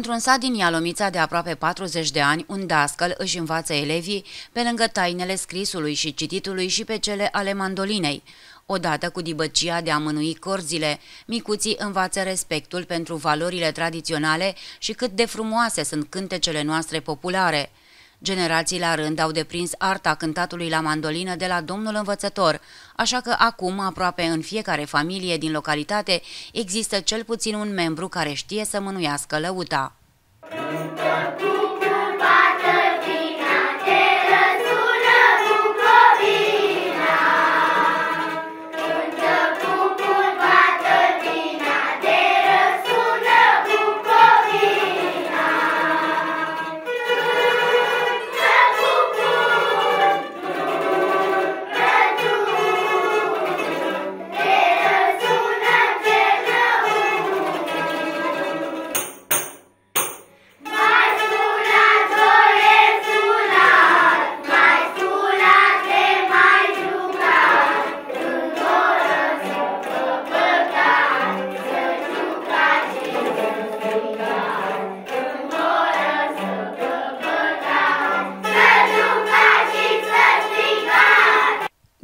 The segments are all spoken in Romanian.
Într-un sat din Ialomița de aproape 40 de ani, un dascăl își învață elevii pe lângă tainele scrisului și cititului și pe cele ale mandolinei. Odată cu dibăcia de a mânui corzile, micuții învață respectul pentru valorile tradiționale și cât de frumoase sunt cântecele noastre populare. Generații la rând au deprins arta cântatului la mandolină de la domnul învățător, așa că acum, aproape în fiecare familie din localitate, există cel puțin un membru care știe să mânuiască lăuta.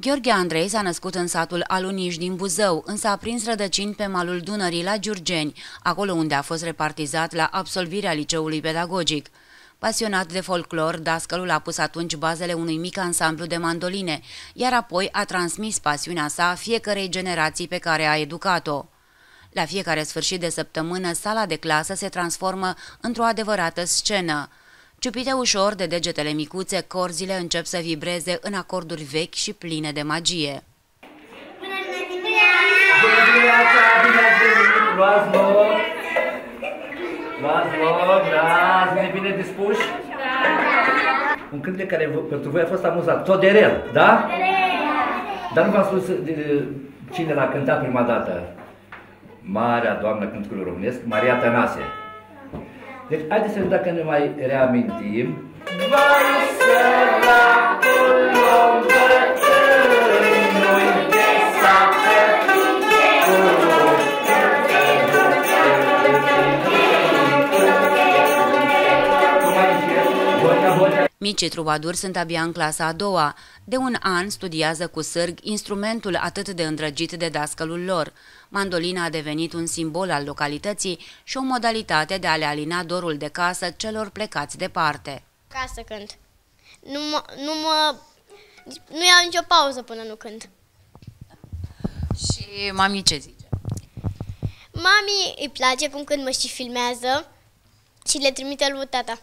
Gheorghe Andrei s-a născut în satul Aluniș din Buzău, însă a prins rădăcini pe malul Dunării la Giurgeni, acolo unde a fost repartizat la absolvirea liceului pedagogic. Pasionat de folclor, dascălul a pus atunci bazele unui mic ansamblu de mandoline, iar apoi a transmis pasiunea sa fiecarei generații pe care a educat-o. La fiecare sfârșit de săptămână, sala de clasă se transformă într-o adevărată scenă. Ciupite ușor de degetele micuțe, corzile încep să vibreze în acorduri vechi și pline de magie. Bună dimineața! Bună dimineața! Bine ați venit! Luați loc! Luați loc, da? Sunteți bine dispuși? Da! Un cântec care pentru voi a fost amuzat. Toderel, da? Dar nu v-am spus de, cine l-a cântat prima dată. Marea doamnă cântului românesc, Maria Tănase. Deci, haideți să dacă ne mai reamintim. Vai săracul Micii trubaduri sunt abia în clasa a doua. De un an studiază cu sârg instrumentul atât de îndrăgit de dascălul lor. Mandolina a devenit un simbol al localității și o modalitate de a le alina dorul de casă celor plecați departe. Ca să cânt. Nu mă, nu mă... Nu iau nicio pauză până nu cânt. Și mami ce zice? Mami îi place cum când mă și filmează și le trimite lui tata.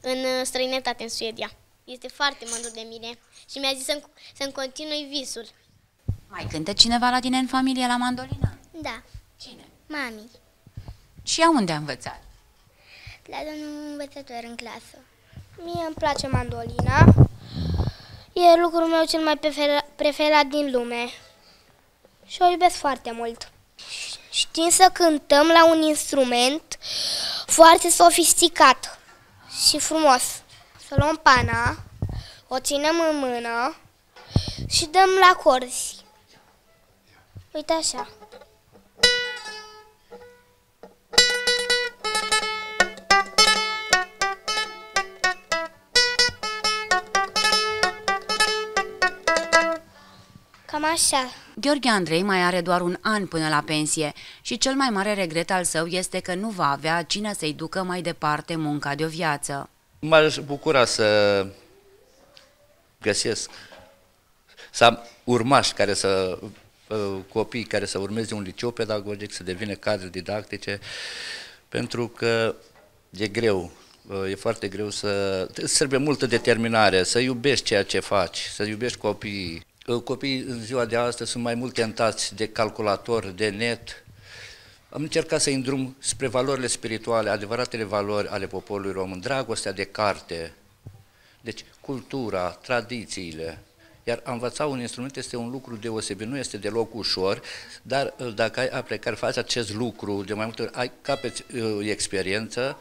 Tati unde În uh, străinătate, în Suedia. Este foarte mândru de mine și mi-a zis să-mi să continui visul. Mai cântă cineva la tine în familie la mandolină? Da. Cine? Mami. Și ea unde a învățat? La domnul învățător în clasă. Mie îmi place mandolina. E lucrul meu cel mai preferat din lume. Și o iubesc foarte mult. Știm să cântăm la un instrument foarte sofisticat și frumos. Să luăm pana, o ținem în mână și dăm la corzi. Uite așa. Cam așa. Gheorghe Andrei mai are doar un an până la pensie și cel mai mare regret al său este că nu va avea cine să-i ducă mai departe munca de o viață. M-aș bucura să găsesc, să am urmași care să Uh, copii care să urmeze un liceu pedagogic, să devină cadre didactice, pentru că e greu, uh, e foarte greu să... Trebuie multă determinare, să iubești ceea ce faci, să iubești copiii. Uh, copiii în ziua de astăzi sunt mai mult tentați de calculator, de net. Am încercat să îndrum spre valorile spirituale, adevăratele valori ale poporului român, dragostea de carte, deci cultura, tradițiile, iar a învăța un instrument este un lucru deosebit, nu este deloc ușor, dar uh, dacă ai aplicat, faci acest lucru de mai multe ori, ai capeți uh, experiență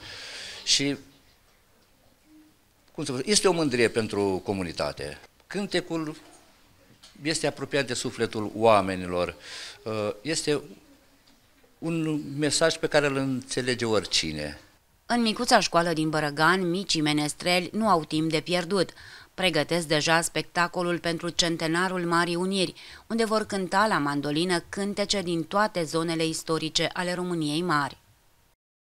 și cum să vă, este o mândrie pentru comunitate. Cântecul este apropiat de sufletul oamenilor, uh, este un mesaj pe care îl înțelege oricine. În micuța școală din Bărăgan, micii menestreli nu au timp de pierdut. Pregătesc deja spectacolul pentru centenarul Marii Uniri, unde vor cânta la mandolină cântece din toate zonele istorice ale României Mari.